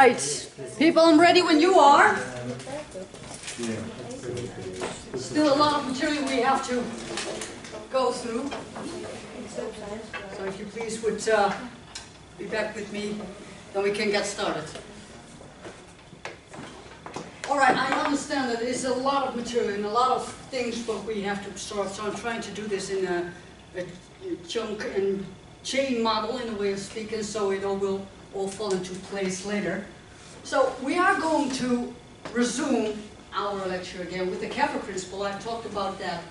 Right, people, I'm ready when you are. Still a lot of material we have to go through. So if you please would uh, be back with me, then we can get started. All right, I understand that there's a lot of material and a lot of things what we have to absorb, so I'm trying to do this in a, a chunk and chain model in a way of speaking, so it all will all fall into place later. So we are going to resume our lecture again with the Xeper principle. I talked about that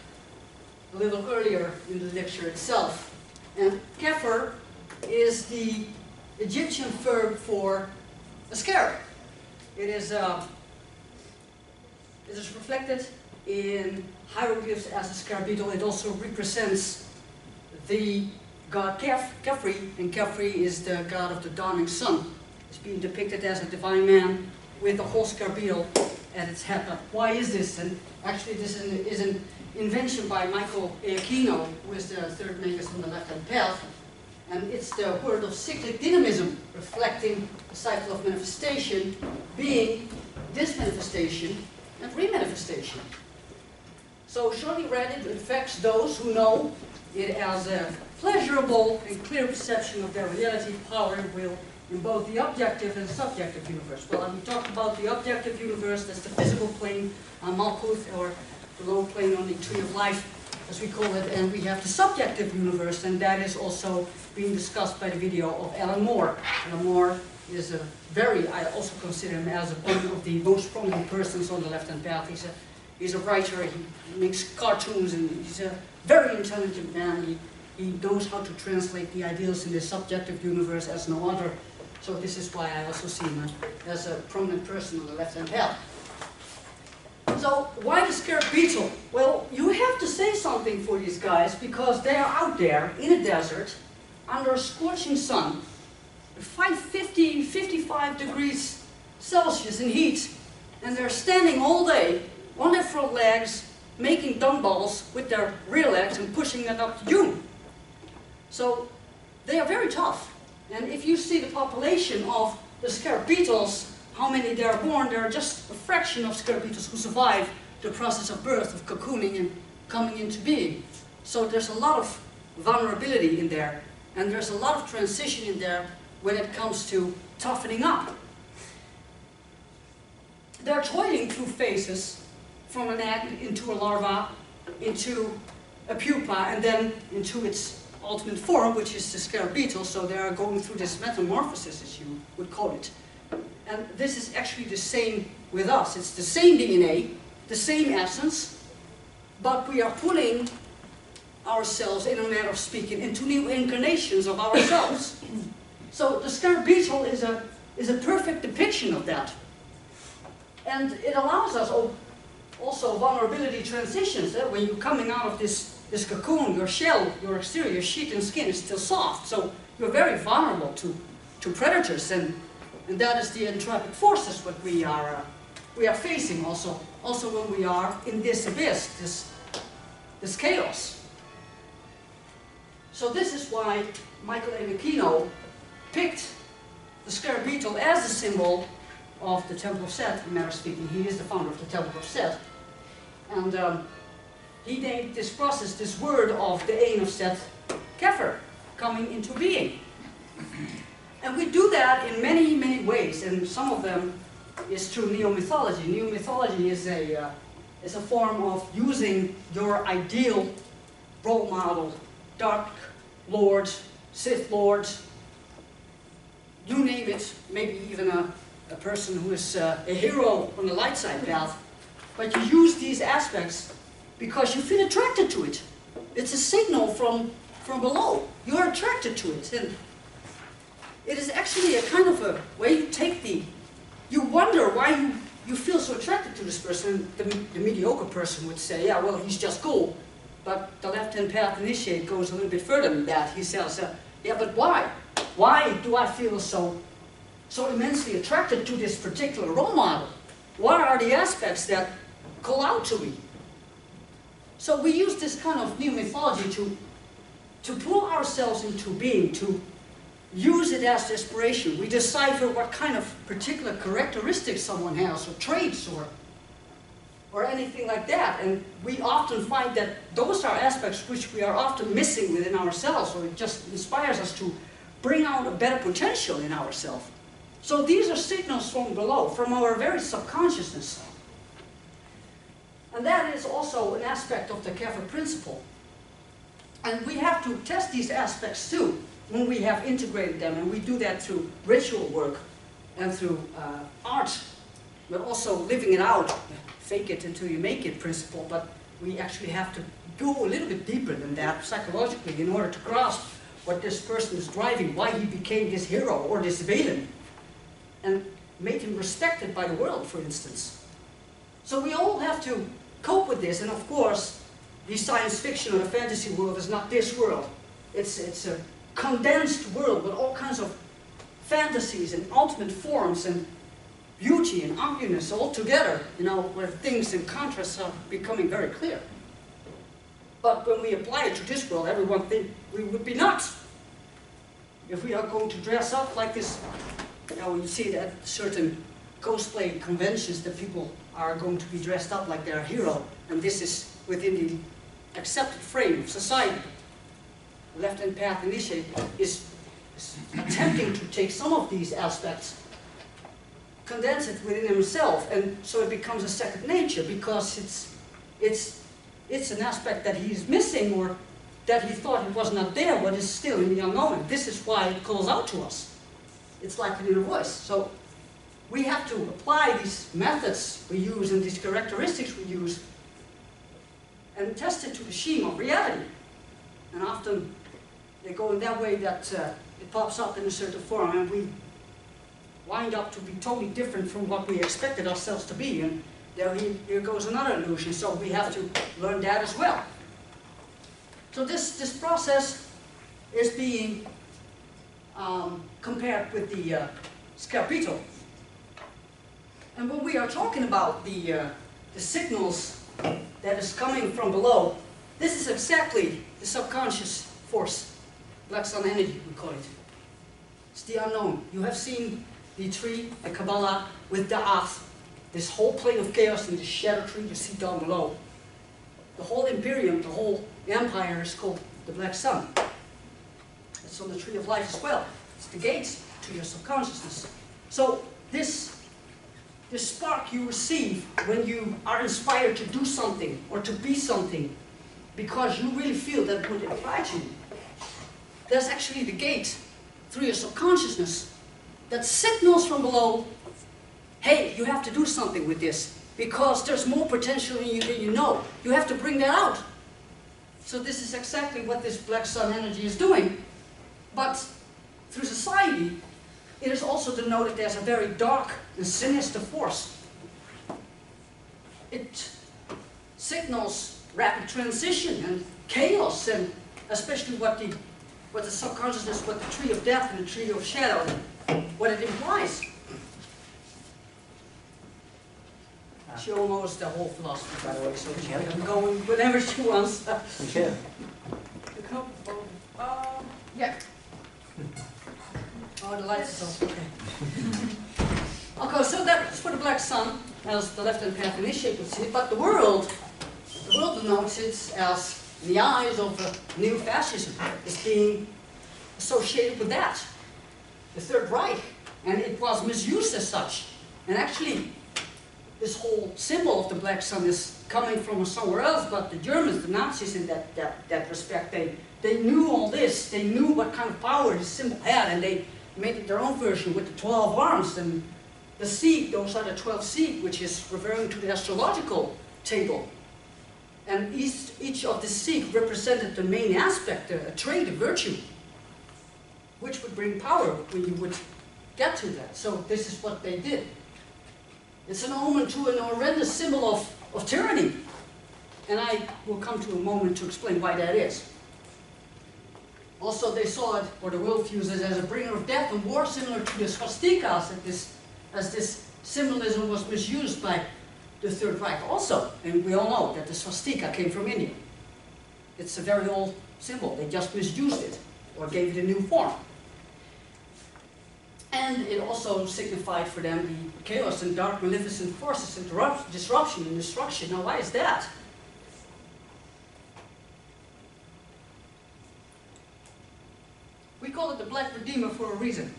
a little earlier in the lecture itself. And Xeper is the Egyptian verb for a scarab. It is, uh, it is reflected in hieroglyphs as a scarab beetle. It also represents the god Kef, Khepri, and Khepri is the god of the dawning sun. It's being depicted as a divine man with a horse beetle at its head. But why is this? And actually this is an, invention by Michael Aquino, who is the third magus on the left-hand path. And it's the word of cyclic dynamism, reflecting the cycle of manifestation, being dismanifestation and remanifestation. So Shorty read it affects those who know it as a pleasurable and clear perception of their reality, power, and will in both the objective and subjective universe. Well, and we talked about the objective universe, that's the physical plane, uh, Malkuth, or the low plane on the tree of life, as we call it, and we have the subjective universe, and that is also being discussed by the video of Alan Moore. Alan Moore is a very, I also consider him as one of the most prominent persons on the left-hand path. He's a, he's a writer, he makes cartoons, and he's a very intelligent man. He, he knows how to translate the ideals in the subjective universe as no other. So this is why I also see him as a prominent person on the left-hand path. So why the scarab beetle? Well, you have to say something for these guys because they are out there in a desert under a scorching sun, 550, 55 degrees Celsius in heat, and they're standing all day on their front legs making dumbbells with their rear legs and pushing it up to you. So they are very tough. And if you see the population of the scarab beetles, how many there are born, there are just a fraction of scarab beetles who survive the process of birth, of cocooning and coming into being. So there's a lot of vulnerability in there. And there's a lot of transition in there when it comes to toughening up. They're toiling through phases from an egg into a larva, into a pupa, and then into its ultimate form, which is the scarab beetle. So they are going through this metamorphosis, as you would call it. And this is actually the same with us. It's the same DNA, the same essence, but we are pulling ourselves, in a manner of speaking, into new incarnations of ourselves. so the scarab beetle is a, is a perfect depiction of that. And it allows us, also vulnerability transitions. Eh? When you're coming out of this, this cocoon, your shell, your exterior sheet and skin is still soft. So you're very vulnerable to, to predators. And, and that is the entropic forces what we are, uh, we are facing also, also when we are in this abyss, this, this chaos. So this is why Michael Aquino picked the scarab beetle as a symbol of the Temple of Set, in manner of speaking. He is the founder of the Temple of Set. And um, he named this process, this word of the Aeon of Set, coming into being. And we do that in many, many ways, and some of them is through neo-mythology. Neo-mythology is a, uh, is a form of using your ideal role model, Dark Lord, Sith Lord, you name it, maybe even a, a person who is uh, a hero on the light side path, but you use these aspects because you feel attracted to it. It's a signal from, from below. You're attracted to it. And it is actually a kind of a way you take the, you wonder why you, you feel so attracted to this person. The, the mediocre person would say, yeah, well, he's just cool. But the left-hand path initiate goes a little bit further than that. He says, uh, yeah, but why? Why do I feel so, so immensely attracted to this particular role model? What are the aspects that call out to me? So we use this kind of new mythology to, to pull ourselves into being, to, use it as inspiration. We decipher what kind of particular characteristics someone has, or traits, or, or anything like that. And we often find that those are aspects which we are often missing within ourselves, or it just inspires us to bring out a better potential in ourselves. So these are signals from below, from our very subconsciousness. And that is also an aspect of the Kepler principle. And we have to test these aspects too when we have integrated them, and we do that through ritual work and through uh, art, but also living it out, fake it until you make it principle, but we actually have to go a little bit deeper than that psychologically in order to grasp what this person is driving, why he became this hero or this villain, and made him respected by the world, for instance. So we all have to cope with this, and of course, the science fiction or the fantasy world is not this world. It's, it's a condensed world with all kinds of fantasies and ultimate forms and beauty and ugliness all together, you know, where things and contrasts are becoming very clear. But when we apply it to this world, everyone think we would be nuts. If we are going to dress up like this, you know, you see that certain cosplay conventions that people are going to be dressed up like they're a hero, and this is within the accepted frame of society left-hand path initiative is, is attempting to take some of these aspects, condense it within himself, and so it becomes a second nature because it's, it's, it's an aspect that he's missing or that he thought it was not there, but is still in the unknown. This is why it calls out to us. It's like an inner voice. So we have to apply these methods we use and these characteristics we use and test it to the scheme of reality. And often they go in that way that uh, it pops up in a certain form and we wind up to be totally different from what we expected ourselves to be. And there here goes another illusion, so we have to learn that as well. So this, this process is being um, compared with the uh, Scarpito. And when we are talking about the, uh, the signals that is coming from below, this is exactly the subconscious force black sun energy, we call it. It's the unknown. You have seen the tree, the Kabbalah, with the Ath, this whole plane of chaos and the shadow tree you see down below. The whole imperium, the whole empire is called the black sun. It's on the tree of life as well. It's the gates to your subconsciousness. So this, this spark you receive when you are inspired to do something or to be something because you really feel that would to you there's actually the gate through your subconsciousness that signals from below, hey, you have to do something with this because there's more potential in you than you know. You have to bring that out. So this is exactly what this black sun energy is doing. But through society, it is also denoted as a very dark and sinister force. It signals rapid transition and chaos and especially what the what the subconsciousness, what the tree of death and the tree of shadow, what it implies. She almost the whole philosophy, by the way, so she can go whenever she wants. Okay. The cup, oh, um, yeah. Oh, the lights off, okay. Okay, so that's for the black sun, as the left-hand path initiate would see, but the world, the world denotes it as in the eyes of the new fascism is being associated with that, the Third Reich, and it was misused as such. And actually, this whole symbol of the black sun is coming from somewhere else, but the Germans, the Nazis in that, that, that respect, they, they knew all this, they knew what kind of power this symbol had, and they made it their own version with the 12 arms, and the Sieg, those are the 12 Sieg, which is referring to the astrological table and each, each of the Sieg represented the main aspect, a, a trait, a virtue, which would bring power when you would get to that. So this is what they did. It's an omen to an horrendous symbol of, of tyranny. And I will come to a moment to explain why that is. Also, they saw it, or the views it, as a bringer of death and war, similar to the swastikas, as this, as this symbolism was misused by the Third Reich also. And we all know that the swastika came from India. It's a very old symbol. They just misused it or gave it a new form. And it also signified for them the chaos and dark, maleficent forces and disruption and destruction. Now, why is that? Call it the Black Redeemer for a reason.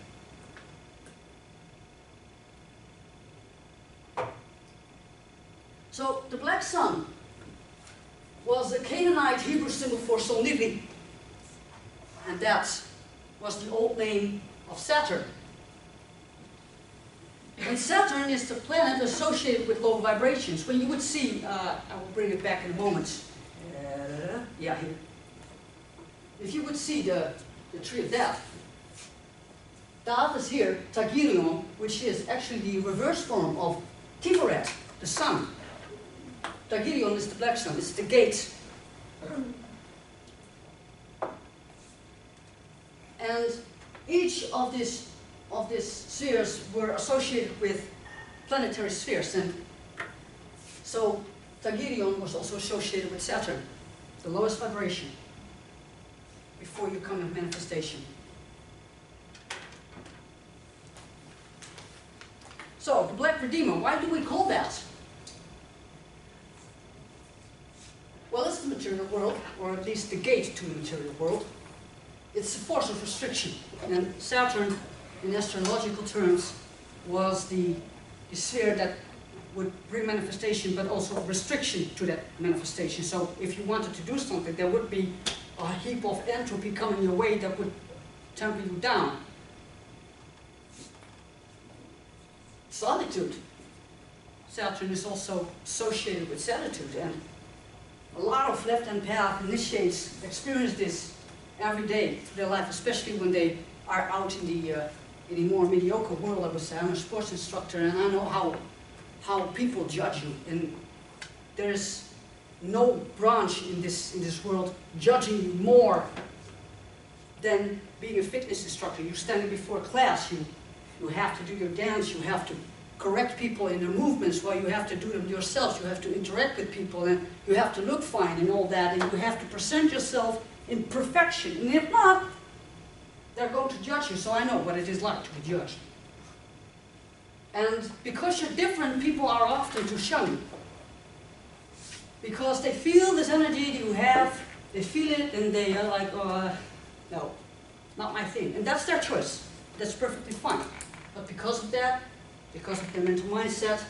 So, the black sun was a Canaanite Hebrew symbol for Solnivli, and that was the old name of Saturn. And Saturn is the planet associated with low vibrations. When you would see, uh, I will bring it back in a moment. Uh, yeah, here. If you would see the, the tree of death, Tav is here, Tagirion, which is actually the reverse form of Tiferet, the sun. Tagirion is the black sun, it's the gate. And each of these of these spheres were associated with planetary spheres. And so Tagirion was also associated with Saturn, the lowest vibration, before you come in manifestation. So, the Black Redeemer, why do we call that? Well, it's the material world, or at least the gate to the material world. It's a force of restriction. And Saturn, in astrological terms, was the, the sphere that would bring manifestation, but also restriction to that manifestation. So if you wanted to do something, there would be a heap of entropy coming your way that would temper you down. Solitude. Saturn is also associated with solitude, and a lot of left-hand path initiates experience this every day through their life, especially when they are out in the uh, in a more mediocre world. I would say I'm a sports instructor, and I know how how people judge you, and there's no branch in this in this world judging you more than being a fitness instructor. You're standing before a class, you you have to do your dance, you have to correct people in their movements while you have to do them yourself. You have to interact with people and you have to look fine and all that and you have to present yourself in perfection. And if not, they're going to judge you. So I know what it is like to be judged. And because you're different, people are often to shun you. Because they feel this energy you have, they feel it and they are like, oh, uh, no, not my thing. And that's their choice. That's perfectly fine. But because of that, because of their mental mindset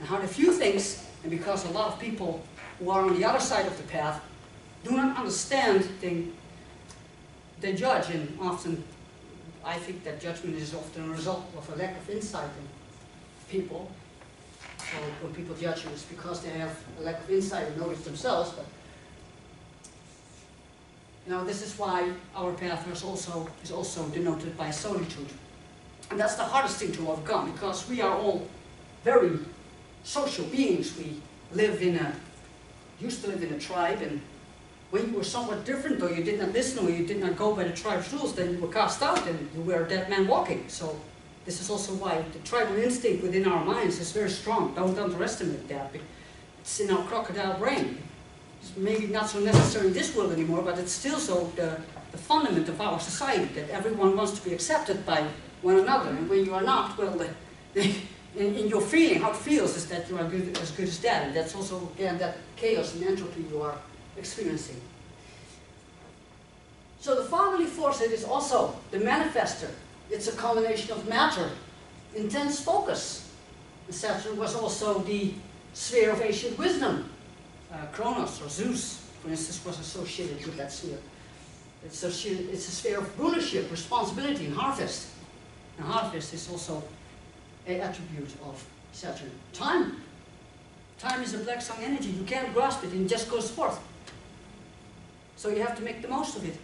and how they view things, and because a lot of people who are on the other side of the path do not understand, they, they judge, and often I think that judgment is often a result of a lack of insight in people. When people judge you, it's because they have a lack of insight and knowledge themselves. But now this is why our path is also is also denoted by solitude. And that's the hardest thing to overcome because we are all very social beings. We live in a, used to live in a tribe and when you were somewhat different or you did not listen or you did not go by the tribe's rules, then you were cast out and you were a dead man walking. So this is also why the tribal instinct within our minds is very strong. Don't underestimate that. It's in our crocodile brain. It's maybe not so necessary in this world anymore, but it's still so the, the fundament of our society that everyone wants to be accepted by one another. And when you are not, well, the, the, in, in, your feeling, how it feels is that you are good, as good as that. And that's also, again, that chaos and entropy you are experiencing. So the family force it is also the manifester. It's a combination of matter, intense focus. And Saturn was also the sphere of ancient wisdom. Uh, Kronos or Zeus, for instance, was associated with that sphere. It's a, it's a sphere of rulership, responsibility, and harvest. And harvest is also an attribute of Saturn. Time. Time is a black sun energy. You can't grasp it, it just goes forth. So you have to make the most of it.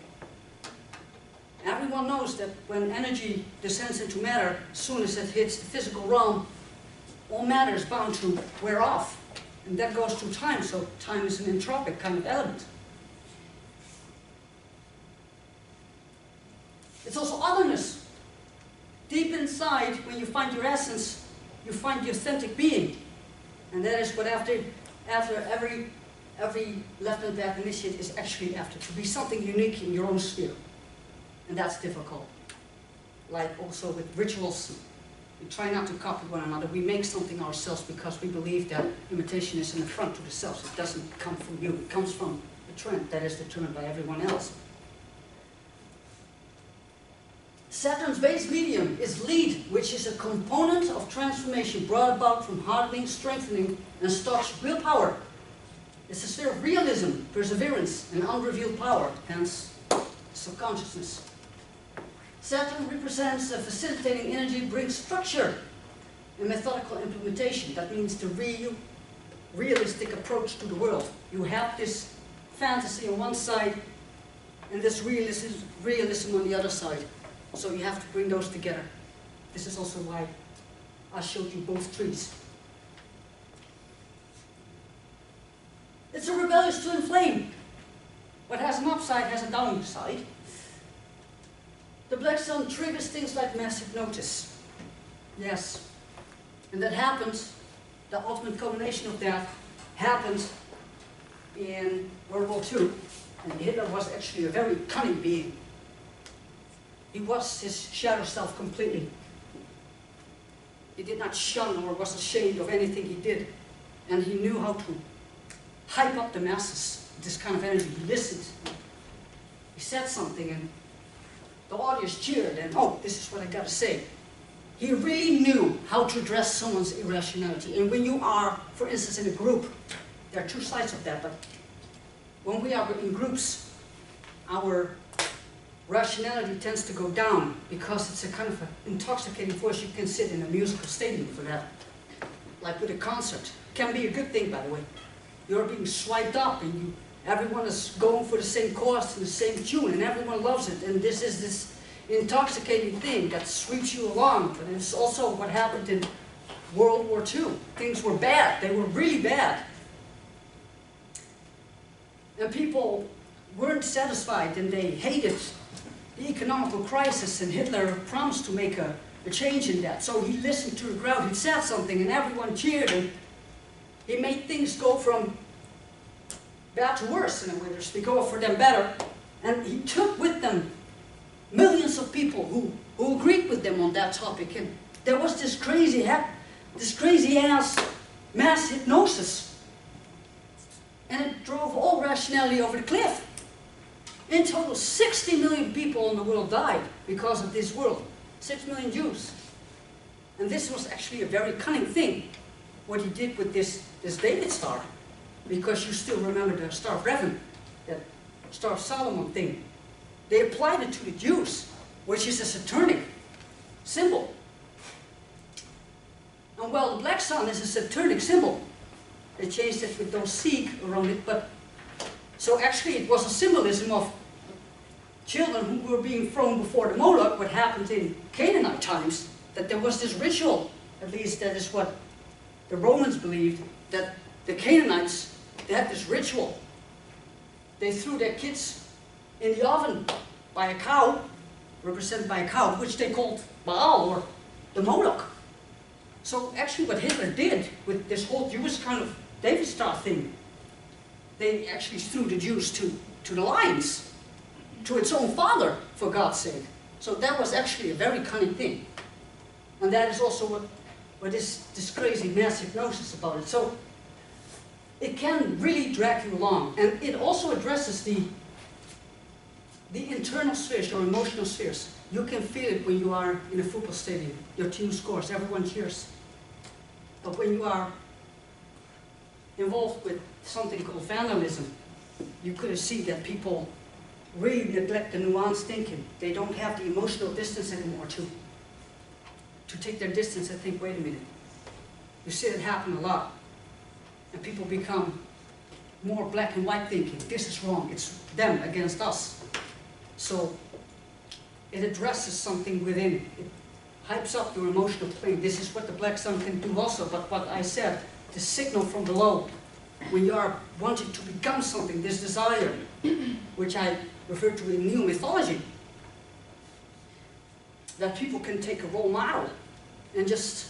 Everyone knows that when energy descends into matter, as soon as it hits the physical realm, all matter is bound to wear off. And that goes through time, so time is an entropic kind of element. It's also otherness. Deep inside, when you find your essence, you find the authentic being. And that is what after, after every, every left-hand path initiate is actually after, to be something unique in your own sphere. And that's difficult. like also with rituals. We try not to copy one another. We make something ourselves because we believe that imitation is an affront to the self. It doesn't come from you. It comes from the trend that is determined by everyone else. Saturn's base medium is lead, which is a component of transformation brought about from hardening, strengthening, and starts willpower. It's a sphere of realism, perseverance, and unrevealed power, hence subconsciousness. Saturn represents a facilitating energy, brings structure and methodical implementation. That means the real, realistic approach to the world. You have this fantasy on one side and this realism, realism on the other side. So you have to bring those together. This is also why I showed you both trees. It's a rebellious twin flame. What has an upside has a downside. The black sun triggers things like mass hypnosis. Yes. And that happened, the ultimate culmination of that happened in World War II. And Hitler was actually a very cunning being. He was his shadow self completely. He did not shun or was ashamed of anything he did. And he knew how to hype up the masses, this kind of energy. He listened. He said something and the audience cheered and, oh, this is what I got to say. He really knew how to address someone's irrationality. And when you are, for instance, in a group, there are two sides of that, but when we are in groups, our rationality tends to go down because it's a kind of an intoxicating force. You can sit in a musical stadium for that, like with a concert. Can be a good thing, by the way. You're being swiped up and you Everyone is going for the same course and the same tune, and everyone loves it. And this is this intoxicating thing that sweeps you along. But it's also what happened in World War II. Things were bad. They were really bad. And people weren't satisfied and they hated the economical crisis and Hitler promised to make a, a change in that. So he listened to the crowd, he said something and everyone cheered and he made things go from to worse in a way. They speak over oh, for them better. And he took with them millions of people who, who agreed with them on that topic. And there was this crazy, this crazy ass mass hypnosis. And it drove all rationality over the cliff. In total, 60 million people in the world died because of this world. 6 million Jews. And this was actually a very cunning thing, what he did with this, this David star because you still remember the Star of Remphan, that Star of Solomon thing. They applied it to the Jews, which is a Saturnic symbol. And well, the black sun is a Saturnic symbol. They changed it with those Sieg around it, but so actually it was a symbolism of children who were being thrown before the Moloch, what happened in Canaanite times, that there was this ritual, at least that is what the Romans believed, that the Canaanites, they had this ritual. They threw their kids in the oven by a cow, represented by a cow, which they called Baal or the Moloch. So actually what Hitler did with this whole Jewish kind of David Star thing, they actually threw the Jews to, to the lions, to its own father, for God's sake. So that was actually a very cunning thing. And that is also what, what is this crazy mass hypnosis about it. So it can really drag you along. And it also addresses the, the internal spheres, your emotional spheres. You can feel it when you are in a football stadium. Your team scores, everyone cheers. But when you are involved with something called vandalism, you could see that people really neglect the nuanced thinking. They don't have the emotional distance anymore to, to take their distance and think, wait a minute. You see it happen a lot and people become more black and white thinking. This is wrong, it's them against us. So it addresses something within. It hypes up your emotional plane. This is what the black sun can do also, but what I said, the signal from below, when you are wanting to become something, this desire, which I refer to in new mythology, that people can take a role model and just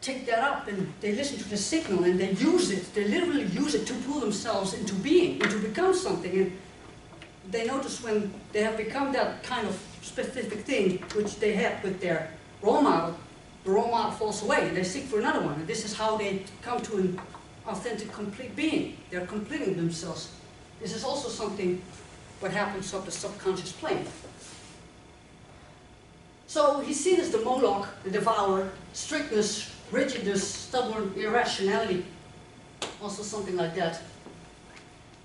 take that up and they listen to the signal and they use it. They literally use it to pull themselves into being and to become something. And they notice when they have become that kind of specific thing which they had with their role model, the role model falls away and they seek for another one. And this is how they come to an authentic, complete being. They're completing themselves. This is also something what happens up the subconscious plane. So he's seen as the Moloch, the devourer, strictness, rigidness, stubborn, irrationality, also something like that.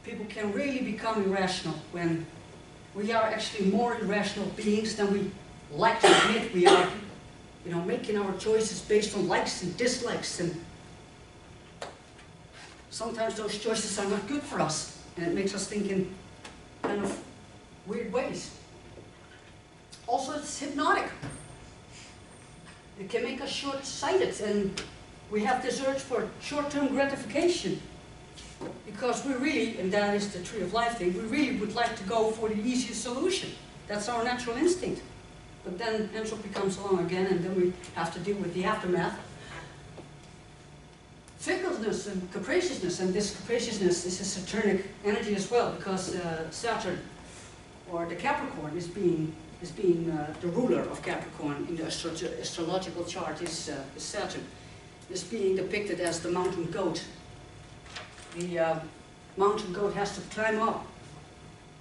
People can really become irrational when we are actually more irrational beings than we like to admit we are. You know, making our choices based on likes and dislikes and sometimes those choices are not good for us and it makes us think in kind of weird ways. Also, it's hypnotic. It can make us short-sighted and we have this urge for short-term gratification because we really, and that is the tree of life thing, we really would like to go for the easiest solution. That's our natural instinct. But then entropy comes along again and then we have to deal with the aftermath. Fickleness and capriciousness, and this capriciousness is a Saturnic energy as well because uh, Saturn, or the Capricorn, is being is being uh, the ruler of Capricorn in the astro astrological chart is, uh, Saturn, is being depicted as the mountain goat. The uh, mountain goat has to climb up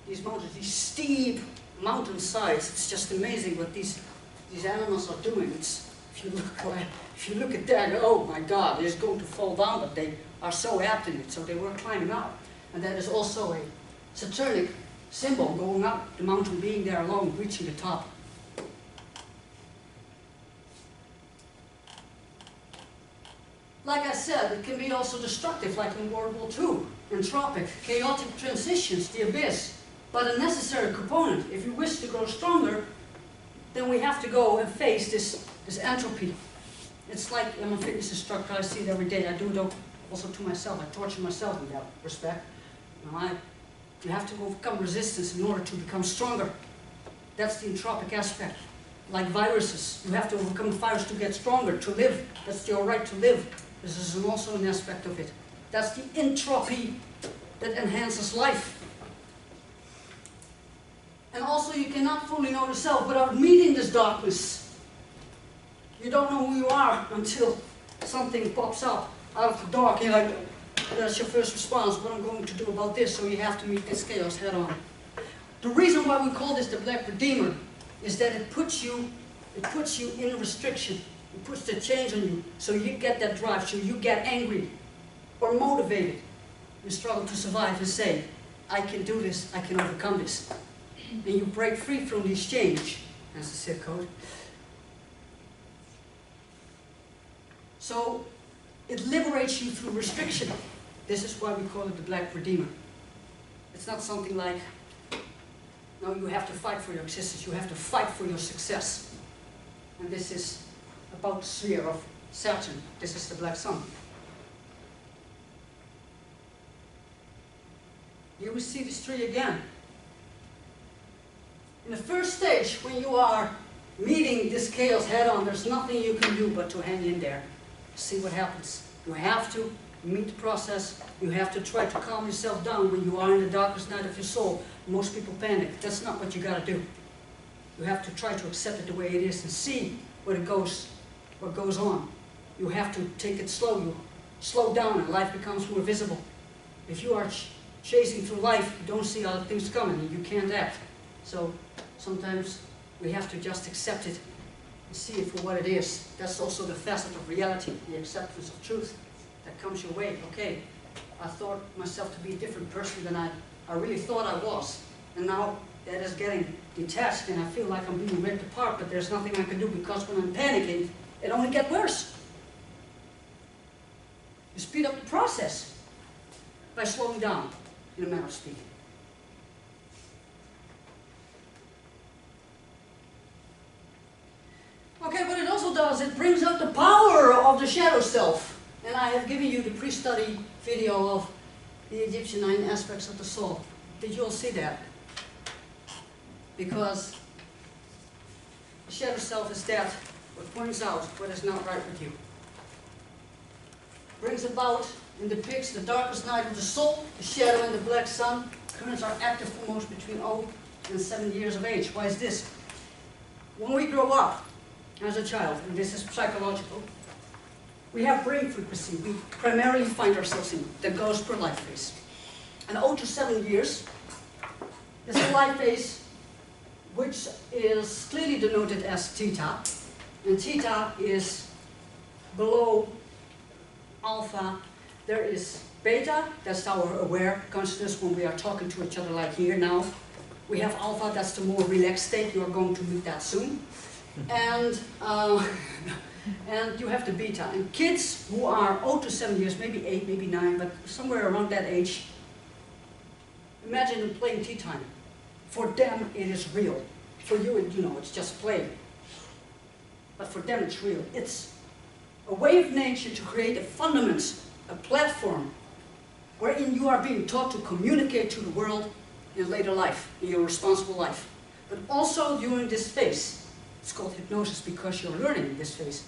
these mountains, these steep mountain sides. It's just amazing what these these animals are doing. It's, if you look if you look at that, oh my God, they're going to fall down, but they are so apt in it, so they were climbing up. And that is also a Saturnic symbol going up the mountain, being there alone, reaching the top. Like I said, it can be also destructive, like in World War II, entropic, chaotic transitions, the abyss, but a necessary component. If you wish to grow stronger, then we have to go and face this, this entropy. It's like, I'm a fitness instructor, I see it every day, I do it also to myself, I torture myself in that respect. You know, I you have to overcome resistance in order to become stronger. That's the entropic aspect. Like viruses, you have to overcome the virus to get stronger, to live. That's your right to live. This is also an aspect of it. That's the entropy that enhances life. And also you cannot fully know yourself without meeting this darkness. You don't know who you are until something pops up out of the dark. You're like, that's your first response, what I'm going to do about this, so you have to meet this chaos head on. The reason why we call this the Black Redeemer is that it puts you, it puts you in restriction. It puts the chains on you, so you get that drive, so you get angry or motivated. You struggle to survive and say, I can do this, I can overcome this. And you break free from this change. That's the Sith code. So it liberates you through restriction. This is why we call it the Black Redeemer. It's not something like, no, you have to fight for your existence, you have to fight for your success. And this is about the sphere of Saturn. This is the Black Sun. Here we see this tree again. In the first stage, when you are meeting this chaos head on, there's nothing you can do but to hang in there. See what happens. You have to meet the process. You have to try to calm yourself down when you are in the darkest night of your soul. Most people panic. That's not what you got to do. You have to try to accept it the way it is and see what it goes, what goes on. You have to take it slow. You slow down and life becomes more visible. If you are ch chasing through life, you don't see other things coming and you can't act. So sometimes we have to just accept it and see it for what it is. That's also the facet of reality, the acceptance of truth that comes your way. Okay, I thought myself to be a different person than I, I really thought I was. And now that is getting detached and I feel like I'm being ripped apart, but there's nothing I can do because when I'm panicking, it only gets worse. You speed up the process by slowing down, in a matter of speaking. Okay, what it also does, it brings out the power of the shadow self. And I have given you the pre-study video of the Egyptian nine aspects of the soul. Did you all see that? Because the shadow self is that what points out what is not right with you. Brings about and depicts the darkest night of the soul, the shadow and the black sun, Currents are active for most between 0 and 7 years of age. Why is this? When we grow up as a child, and this is psychological, we have brain frequency we primarily find ourselves in that goes per life phase. And 0 to 7 years is a life phase which is clearly denoted as theta, and theta is below alpha. There is beta, that's our aware consciousness when we are talking to each other like here now. We have alpha, that's the more relaxed state, you are going to meet that soon. And, uh, and you have the beta. And kids who are 0 to 7 years, maybe 8, maybe 9, but somewhere around that age, imagine them playing tea time. For them, it is real. For you, you know, it's just play. But for them, it's real. It's a way of nature to create a fundament, a platform, wherein you are being taught to communicate to the world in later life, in your responsible life. But also during this phase. It's called hypnosis because you're learning in this phase.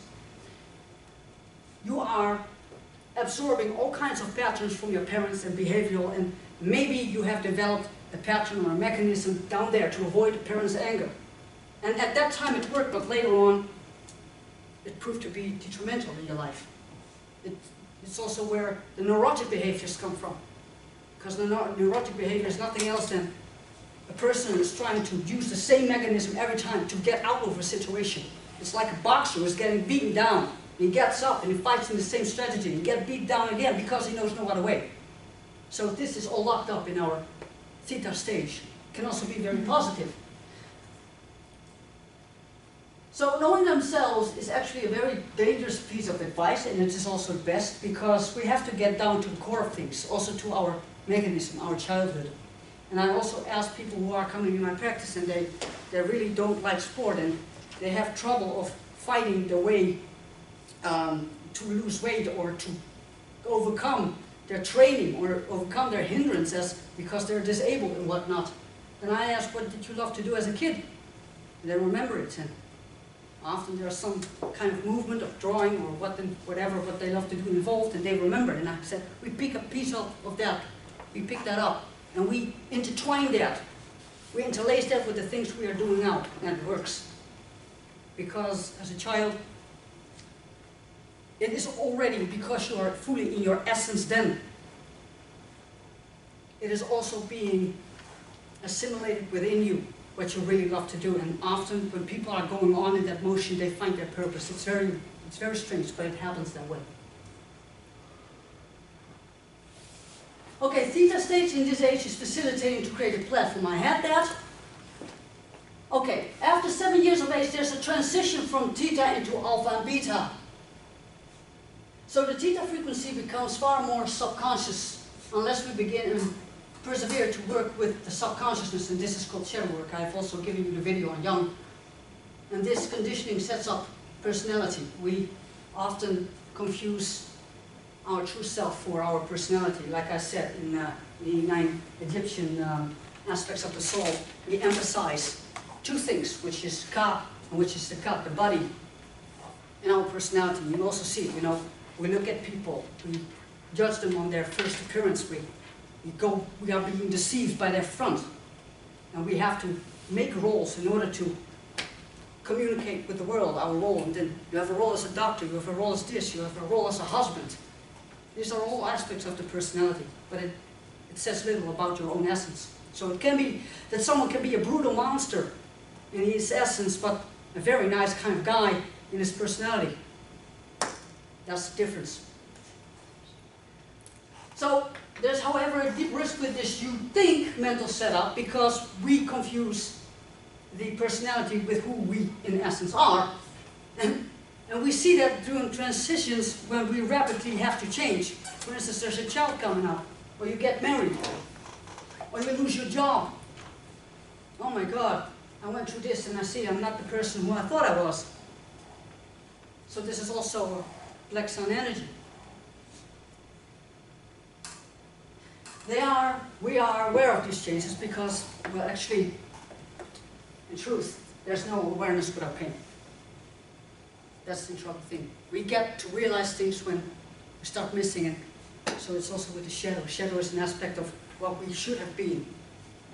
You are absorbing all kinds of patterns from your parents and behavioral, and maybe you have developed a pattern or a mechanism down there to avoid parents' anger. And at that time it worked, but later on it proved to be detrimental in your life. It, it's also where the neurotic behaviors come from. Because the neurotic behavior is nothing else than a person is trying to use the same mechanism every time to get out of a situation. It's like a boxer who is getting beaten down. He gets up and he fights in the same strategy. He gets beat down again because he knows no other way. So this is all locked up in our theta stage. Can also be very positive. So knowing themselves is actually a very dangerous piece of advice and it is also best because we have to get down to the core of things, also to our mechanism, our childhood. And I also ask people who are coming in my practice and they, they really don't like sport and they have trouble of finding the way um, to lose weight or to overcome their training or overcome their hindrances because they're disabled and whatnot. And I ask, what did you love to do as a kid? And they remember it. And often there's some kind of movement of drawing or what, whatever what they love to do involved and they remember. And I said, we pick a piece of, of that. We pick that up and we intertwine that. We interlace that with the things we are doing now and it works. Because as a child, it is already because you are fully in your essence then. It is also being assimilated within you what you really love to do. And often when people are going on in that motion, they find their purpose. It's very, it's very strange, but it happens that way. Okay, theta stage in this age is facilitating to create a platform. I had that. Okay, after seven years of age, there's a transition from theta into alpha and beta. So the theta frequency becomes far more subconscious unless we begin and persevere to work with the subconsciousness, and this is called shadow work. I've also given you the video on Jung. And this conditioning sets up personality. We often confuse our true self for our personality. Like I said, in uh, the nine Egyptian um, aspects of the soul, we emphasize two things, which is Ka and which is the Ka, the body, and our personality. You also see, you know, we look at people, we judge them on their first appearance, we, we, go, we are being deceived by their front. And we have to make roles in order to communicate with the world, our role. And then you have a role as a doctor, you have a role as this, you have a role as a husband. These are all aspects of the personality, but it, it says little about your own essence. So it can be that someone can be a brutal monster in his essence, but a very nice kind of guy in his personality. That's the difference. So there's, however, a deep risk with this you think mental setup because we confuse the personality with who we in essence are. And, we see that during transitions when we rapidly have to change. For instance, there's a child coming up, or you get married, or you lose your job. Oh my God, I went through this and I see I'm not the person who I thought I was. So this is also Sun energy. They are, we are aware of these changes because, well actually, in truth, there's no awareness without pain. That's the trouble thing. We get to realize things when we start missing it. So it's also with the shadow. Shadow is an aspect of what we should have been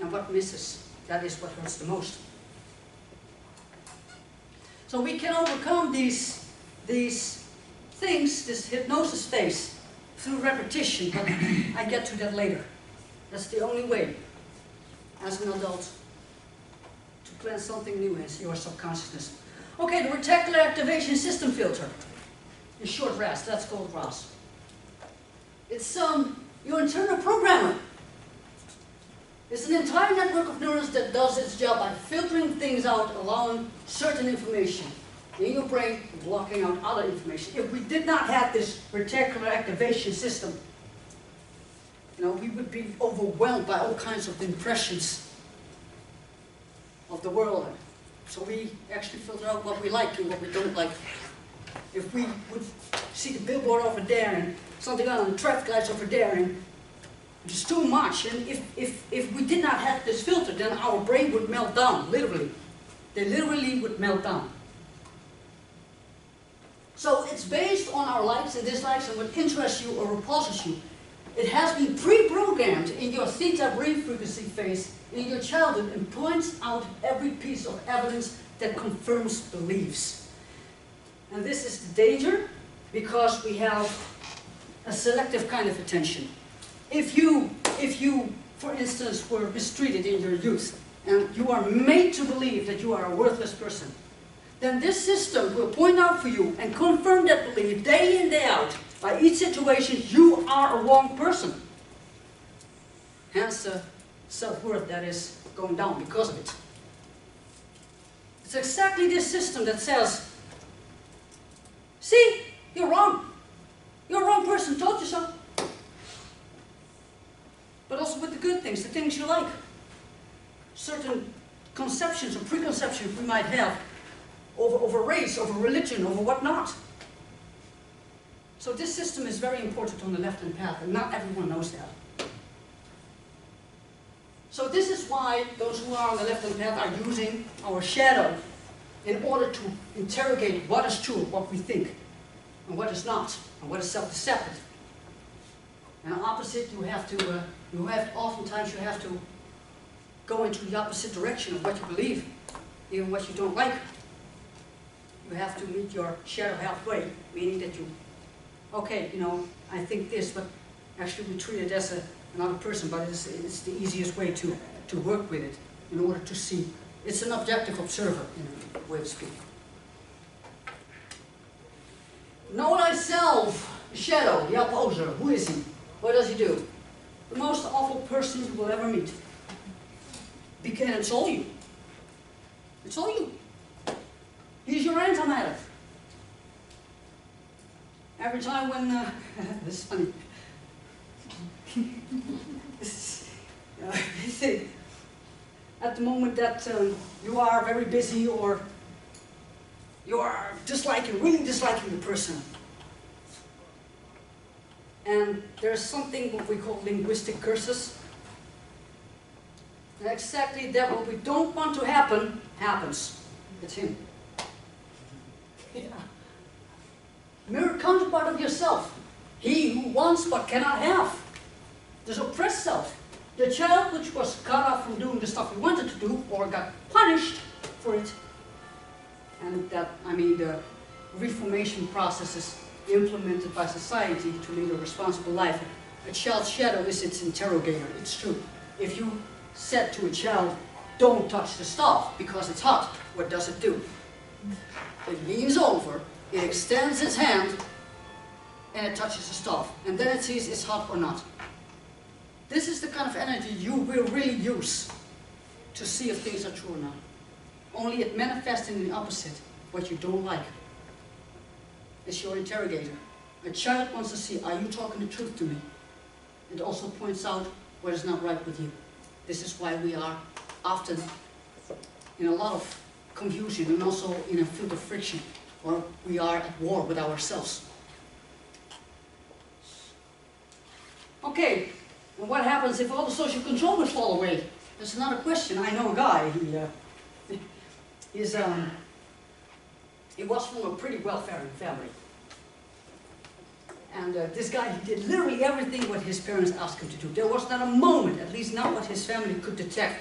and what misses. That is what hurts the most. So we can overcome these, these things, this hypnosis phase, through repetition, but I get to that later. That's the only way, as an adult, to plant something new in your subconsciousness. Okay, the reticular activation system filter. In short RAS, that's called RAS. It's um, your internal programmer. It's an entire network of neurons that does its job by filtering things out, allowing certain information in your brain, blocking out other information. If we did not have this reticular activation system, you know, we would be overwhelmed by all kinds of impressions of the world. So we actually filter out what we like and what we don't like. If we would see the billboard over there and something on the traffic lights over there and it's too much. And if, if, if we did not have this filter, then our brain would melt down, literally. They literally would melt down. So it's based on our likes and dislikes and what interests you or repulses you. It has been pre-programmed in your theta brain frequency phase in your childhood and points out every piece of evidence that confirms beliefs. And this is the danger because we have a selective kind of attention. If you, if you, for instance, were mistreated in your youth and you are made to believe that you are a worthless person, then this system will point out for you and confirm that belief day in, day out, by each situation, you are a wrong person. Hence the self-worth that is going down because of it. It's exactly this system that says, see, you're wrong. You're a wrong person, told you so. But also with the good things, the things you like. Certain conceptions or preconceptions we might have over, over race, over religion, over whatnot. So this system is very important on the left-hand path, and not everyone knows that. So this is why those who are on the left-hand path are using our shadow in order to interrogate what is true, what we think, and what is not, and what is self-deceptive. And opposite, you have to, uh, you have, oftentimes you have to go into the opposite direction of what you believe, even what you don't like you have to meet your shadow halfway, meaning that you, okay, you know, I think this, but actually we treat it as a, another person, but it's, it's the easiest way to, to work with it in order to see. It's an objective observer, in a way of speaking. Know thyself, shadow, the opposer, who is he? What does he do? The most awful person you will ever meet. Because it's all you. It's all you. Your antimatter. Every time when, uh, this is funny. is, uh, at the moment that um, you are very busy or you are disliking, really disliking the person. And there's something what we call linguistic curses. Exactly that what we don't want to happen, happens. It's him. Yeah. Mirror counterpart of yourself. He who wants but cannot have. This oppressed self. The child which was cut off from doing the stuff he wanted to do or got punished for it. And that, I mean, the reformation processes implemented by society to lead a responsible life. A child's shadow is its interrogator, it's true. If you said to a child, don't touch the stove because it's hot, what does it do? It leans over, it extends its hand, and it touches the stove. And then it sees it's hot or not. This is the kind of energy you will really use to see if things are true or not. Only it manifests in the opposite, what you don't like. It's your interrogator. A child wants to see, are you talking the truth to me? It also points out what is not right with you. This is why we are often in a lot of confusion and also in a field of friction, or we are at war with ourselves. Okay, and what happens if all the social controllers fall away? That's another question. I know a guy, he, uh, um, he was from a pretty well-faring family. And uh, this guy, he did literally everything what his parents asked him to do. There was not a moment, at least not what his family could detect,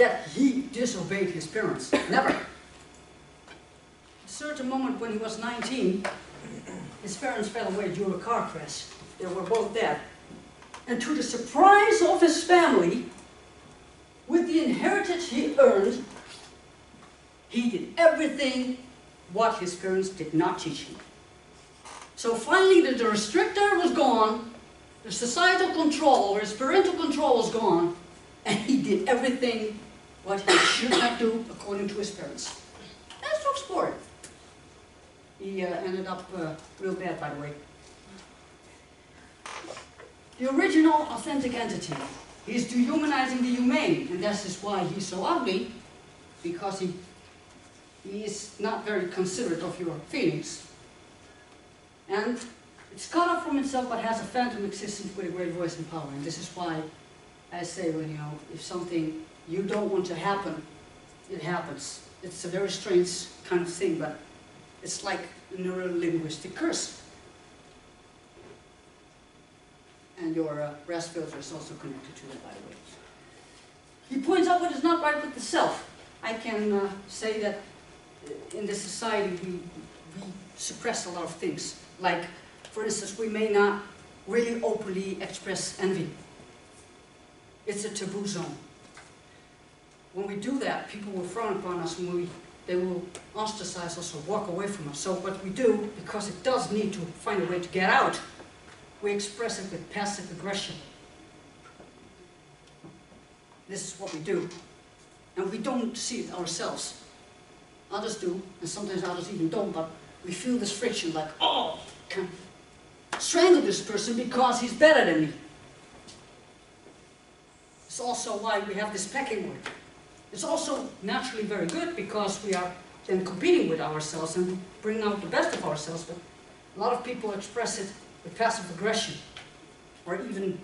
that he disobeyed his parents. Never. A certain moment when he was 19, his parents fell away to a car crash. They were both dead. And to the surprise of his family, with the inheritance he earned, he did everything what his parents did not teach him. So finally, the, the restrictor was gone, the societal control, or his parental control was gone, and he did everything what he should not do according to his parents. That's true Sport. He uh, ended up uh, real bad, by the way. The original authentic entity. He's dehumanizing the humane, and that is why he's so ugly, because he, he is not very considerate of your feelings. And it's cut off from itself but has a phantom existence with a great voice and power. And this is why I say, well, you know, if something you don't want to happen, it happens. It's a very strange kind of thing, but it's like a neuro-linguistic curse. And your uh, filter is also connected to it, by the way. He points out what is not right with the self. I can uh, say that in this society we, we suppress a lot of things. Like, for instance, we may not really openly express envy. It's a taboo zone. When we do that, people will frown upon us and we, they will ostracize us or walk away from us. So what we do, because it does need to find a way to get out, we express it with passive aggression. This is what we do. And we don't see it ourselves. Others do, and sometimes others even don't, but we feel this friction like, oh, can strangle this person because he's better than me. It's also why we have this pecking order. It's also naturally very good because we are then competing with ourselves and bringing out the best of ourselves, but a lot of people express it with passive aggression or even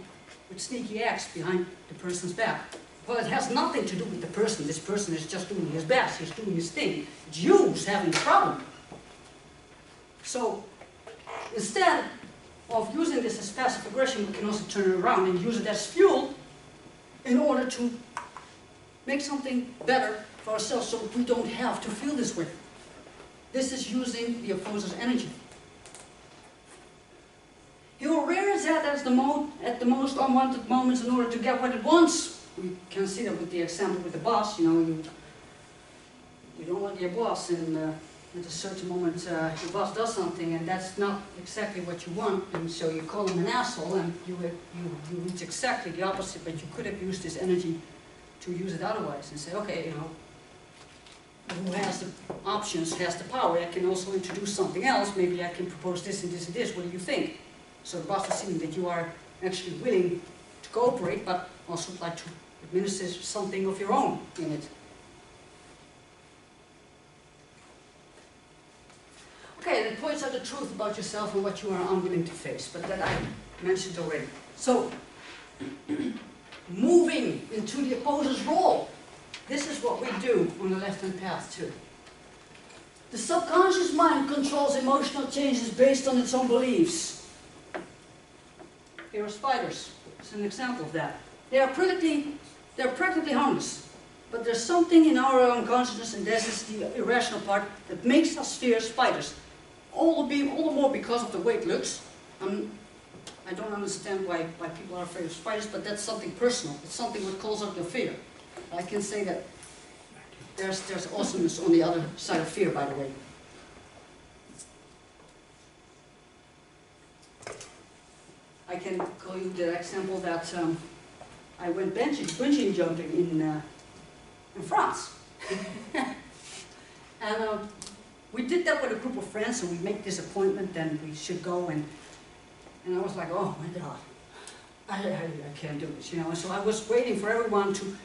with sneaky acts behind the person's back. Well, it has nothing to do with the person. This person is just doing his best. He's doing his thing. It's you who's having the problem. So instead of using this as passive aggression, we can also turn it around and use it as fuel in order to make something better for ourselves so we don't have to feel this way. This is using the opposer's energy. He will rear his head at the, mo at the most unwanted moments in order to get what it wants. We can see that with the example with the boss, you know, you, you don't want your boss and uh, at a certain moment uh, your boss does something and that's not exactly what you want and so you call him an asshole and you, you, you reach exactly the opposite but you could have used this energy to use it otherwise and say, okay, you know, who has the options, has the power, I can also introduce something else, maybe I can propose this and this and this, what do you think? So the boss is seeing that you are actually willing to cooperate, but also like to administer something of your own in it. Okay, and it points out the truth about yourself and what you are unwilling to face, but that I mentioned already. So, moving into the opposer's role. This is what we do on the left-hand path too. The subconscious mind controls emotional changes based on its own beliefs. Here are spiders. It's an example of that. They are practically, they're practically harmless. But there's something in our own consciousness, and this is the irrational part, that makes us fear spiders. All the, all the more because of the way it looks. Um, I don't understand why, why people are afraid of spiders, but that's something personal. It's something that calls out your fear. I can say that there's, there's awesomeness on the other side of fear, by the way. I can call you the example that um, I went bungee, bungee jumping in, uh, in France. and uh, we did that with a group of friends, and we make this appointment, and we should go and and I was like, oh my God, I, I, I can't do this, you know. And so I was waiting for everyone to,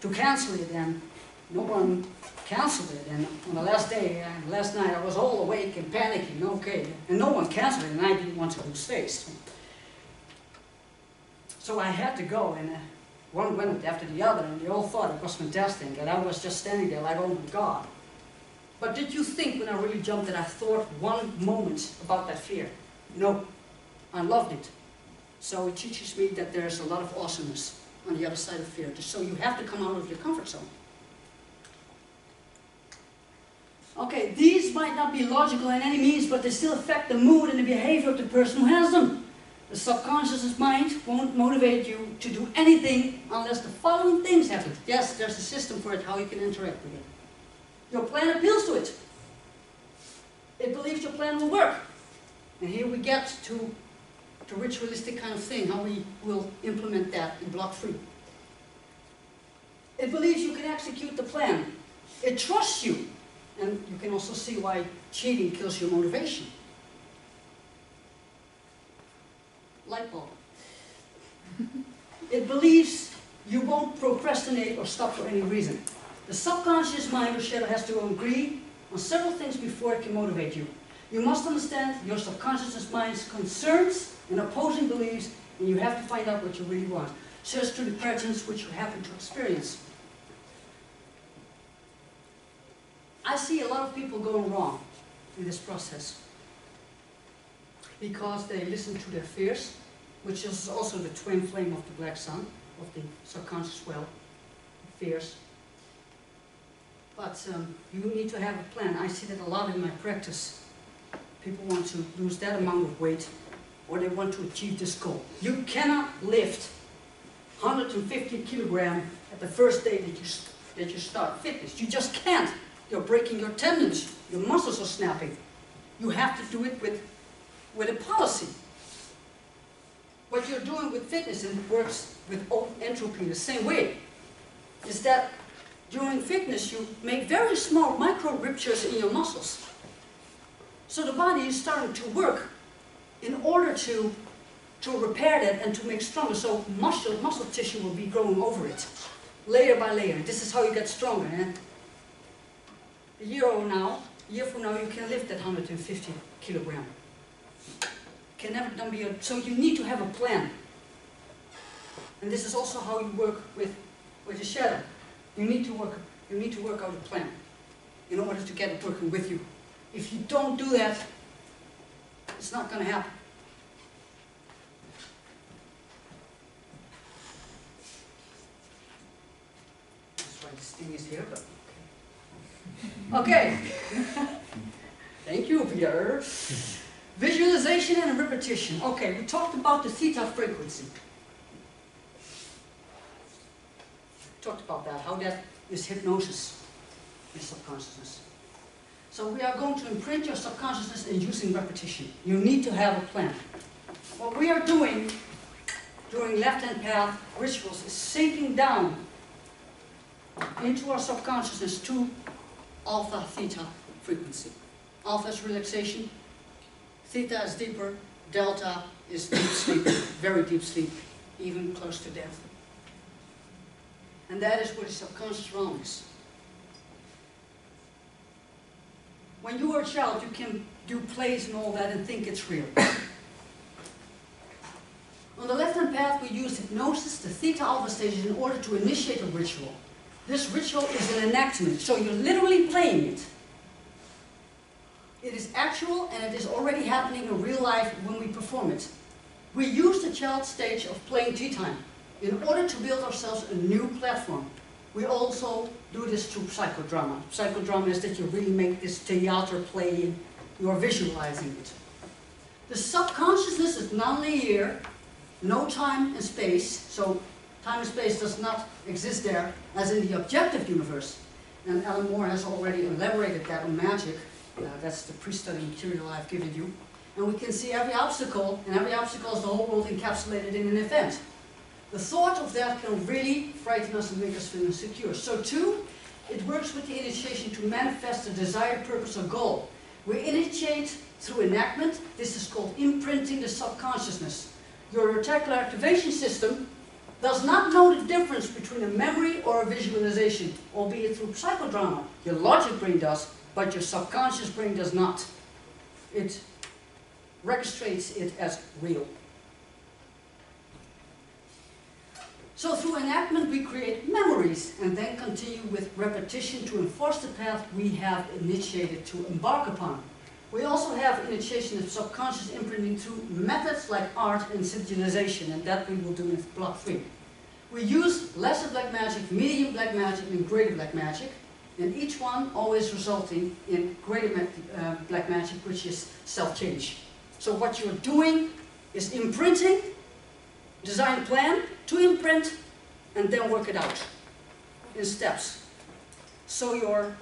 to cancel it, and no one canceled it. And on the last day, uh, last night, I was all awake and panicking, okay, and no one canceled it, and I didn't want to lose face. So I had to go, and uh, one went after the other, and they all thought it was fantastic, and I was just standing there like, oh my God. But did you think when I really jumped that I thought one moment about that fear? No. I loved it. So it teaches me that there's a lot of awesomeness on the other side of fear. So you have to come out of your comfort zone. Okay, these might not be logical in any means, but they still affect the mood and the behavior of the person who has them. The subconscious mind won't motivate you to do anything unless the following things happen. Yes, there's a system for it, how you can interact with it. Your plan appeals to it. It believes your plan will work. And here we get to the ritualistic kind of thing, how we will implement that in block three. It believes you can execute the plan. It trusts you. And you can also see why cheating kills your motivation. Light bulb. it believes you won't procrastinate or stop for any reason. The subconscious mind or shadow has to agree on several things before it can motivate you. You must understand your subconscious mind's concerns and opposing beliefs, and you have to find out what you really want. Search through the patterns which you happen to experience. I see a lot of people going wrong in this process because they listen to their fears, which is also the twin flame of the black sun, of the subconscious well, fears. But um, you need to have a plan. I see that a lot in my practice. People want to lose that amount of weight or they want to achieve this goal. You cannot lift 150 kilogram at the first day that you, that you start fitness. You just can't. You're breaking your tendons. Your muscles are snapping. You have to do it with, with a policy. What you're doing with fitness, and it works with entropy the same way, is that during fitness you make very small micro ruptures in your muscles. So the body is starting to work in order to, to repair that and to make stronger. So muscle, muscle tissue will be growing over it, layer by layer. This is how you get stronger. And a year from now, a year from now, you can lift that 150 kilogram. Can never done be so you need to have a plan. And this is also how you work with, with the shadow. You need to work, you need to work out a plan in order to get it working with you. If you don't do that, it's not going to happen. That's why is here, but okay. okay. Thank you, Pierre. Visualization and repetition. Okay, we talked about the theta frequency. Talked about that, how that is hypnosis in subconsciousness. So we are going to imprint your subconsciousness in using repetition. You need to have a plan. What we are doing during left-hand path rituals is sinking down into our subconsciousness to alpha theta frequency. Alpha is relaxation, theta is deeper, delta is deep sleep, very deep sleep, even close to death. And that is what the subconscious realm is. When you are a child, you can do plays and all that and think it's real. On the left-hand path, we use hypnosis, the theta alpha stages, in order to initiate a ritual. This ritual is an enactment, so you're literally playing it. It is actual and it is already happening in real life when we perform it. We use the child stage of playing tea time in order to build ourselves a new platform we also do this through psychodrama. Psychodrama is that you really make this theater play and you are visualizing it. The subconsciousness is non-linear, no time and space, so time and space does not exist there as in the objective universe. And Alan Moore has already elaborated that on magic. Uh, that's the pre-study material I've given you. And we can see every obstacle, and every obstacle is the whole world encapsulated in an event. The thought of that can really frighten us and make us feel insecure. So two, it works with the initiation to manifest a desired purpose or goal. We initiate through enactment. This is called imprinting the subconsciousness. Your reticular activation system does not know the difference between a memory or a visualization, albeit through psychodrama. Your logic brain does, but your subconscious brain does not. It registrates it as real. So through enactment we create memories and then continue with repetition to enforce the path we have initiated to embark upon. We also have initiation of subconscious imprinting through methods like art and sigilization, and that we will do in block three. We use lesser black magic, medium black magic, and greater black magic, and each one always resulting in greater ma- uh, black magic, which is self-change. So what you're doing is imprinting, design plan to imprint, and then work it out in steps. So your,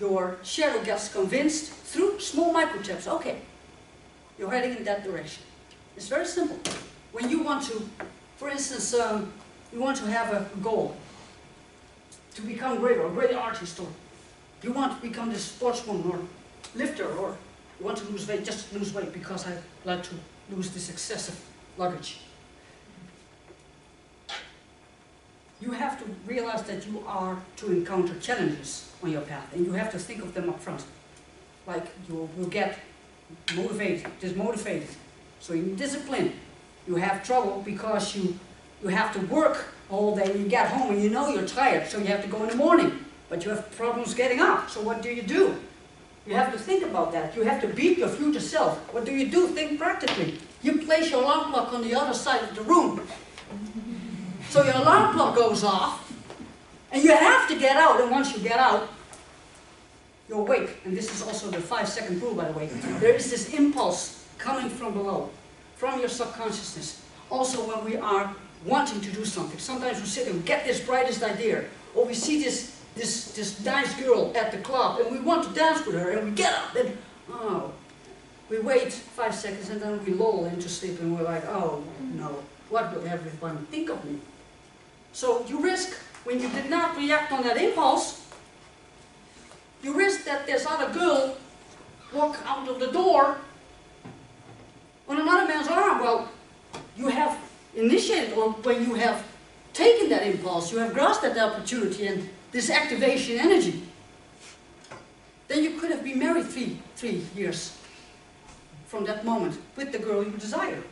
your shadow gets convinced through small micro steps. Okay, you're heading in that direction. It's very simple. When you want to, for instance, um, you want to have a goal to become greater, a great artist, or you want to become this sportswoman or lifter, or you want to lose weight, just lose weight because I like to lose this excessive luggage. You have to realize that you are to encounter challenges on your path, and you have to think of them up front. Like you will get motivated, dismotivated. So you discipline. You have trouble because you you have to work all day. You get home and you know you're tired, so you have to go in the morning. But you have problems getting up. So what do you do? You have to think about that. You have to beat your future self. What do you do? Think practically. You place your alarm clock on the other side of the room. So your alarm clock goes off, and you have to get out. And once you get out, you're awake. And this is also the five second rule, by the way. There is this impulse coming from below, from your subconsciousness. Also, when we are wanting to do something, sometimes we sit and get this brightest idea, or we see this this this nice girl at the club, and we want to dance with her, and we get up, and oh, we wait five seconds, and then we lull into sleep, and we're like, oh no, what will everyone think of me? So you risk, when you did not react on that impulse, you risk that this other girl walk out of the door on another man's arm. Well, you have initiated, or when you have taken that impulse, you have grasped that opportunity and this activation energy. Then you could have been married three, three years from that moment with the girl you desire.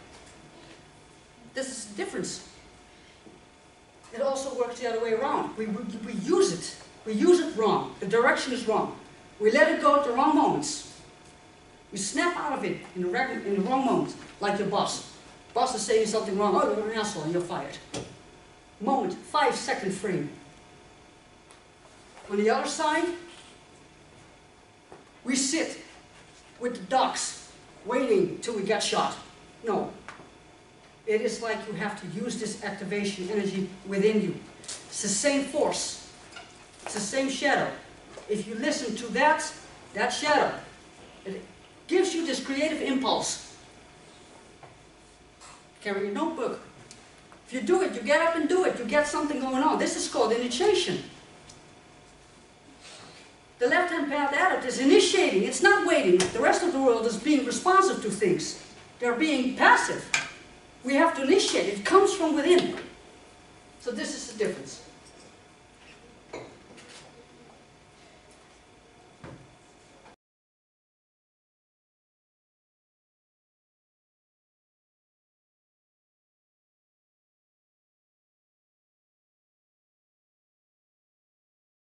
This is the difference. It also works the other way around. We, we, we use it. We use it wrong. The direction is wrong. We let it go at the wrong moments. We snap out of it in the, reg- in the wrong moment, like your boss. Boss is saying something wrong, oh, you're an asshole, and you're fired. Moment, five second frame. On the other side, we sit with the ducks, waiting till we get shot. No. It is like you have to use this activation energy within you. It's the same force. It's the same shadow. If you listen to that, that shadow, it gives you this creative impulse. Carry a notebook. If you do it, you get up and do it. You get something going on. This is called initiation. The left-hand path adept is initiating. It's not waiting. The rest of the world is being responsive to things. They're being passive. We have to initiate. It comes from within. So this is the difference.